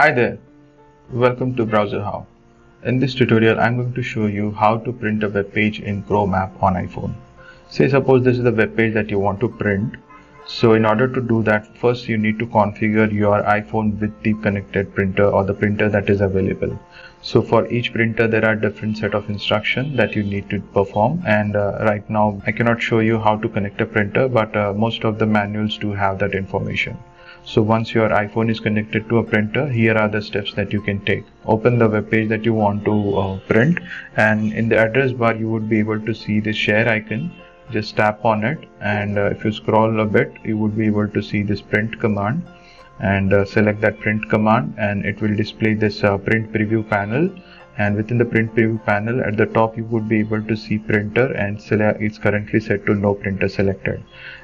Hi there, welcome to Browser How. In this tutorial, I'm going to show you how to print a web page in Chrome app on iPhone. Say suppose this is the web page that you want to print. So in order to do that, first you need to configure your iPhone with the connected printer or the printer that is available. So for each printer, there are different set of instructions that you need to perform. And uh, right now, I cannot show you how to connect a printer, but uh, most of the manuals do have that information. So once your iPhone is connected to a printer, here are the steps that you can take. Open the web page that you want to uh, print and in the address bar you would be able to see the share icon. Just tap on it and uh, if you scroll a bit, you would be able to see this print command and uh, select that print command and it will display this uh, print preview panel and within the print preview panel at the top you would be able to see printer and select it's currently set to no printer selected.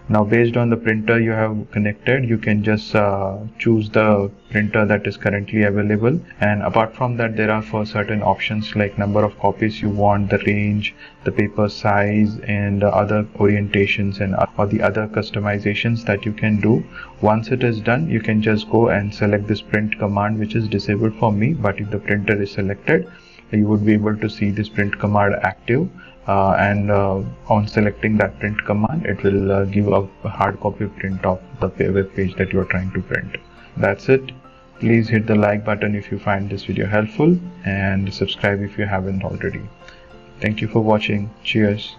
Now based on the printer you have connected you can just uh, choose the printer that is currently available. And apart from that there are for certain options like number of copies you want the range the paper size and other orientations and or the other customizations that you can do. Once it is done you can just go and select this print command which is disabled for me but if the printer is selected you would be able to see this print command active uh, and uh, on selecting that print command it will uh, give a hard copy print of the web page that you are trying to print. That's it. Please hit the like button if you find this video helpful and subscribe if you haven't already. Thank you for watching. Cheers